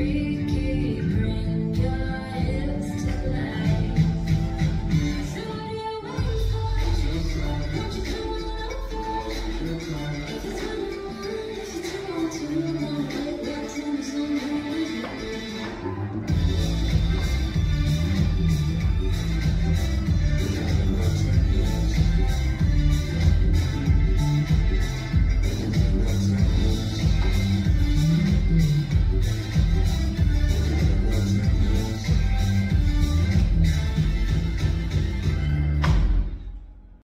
free.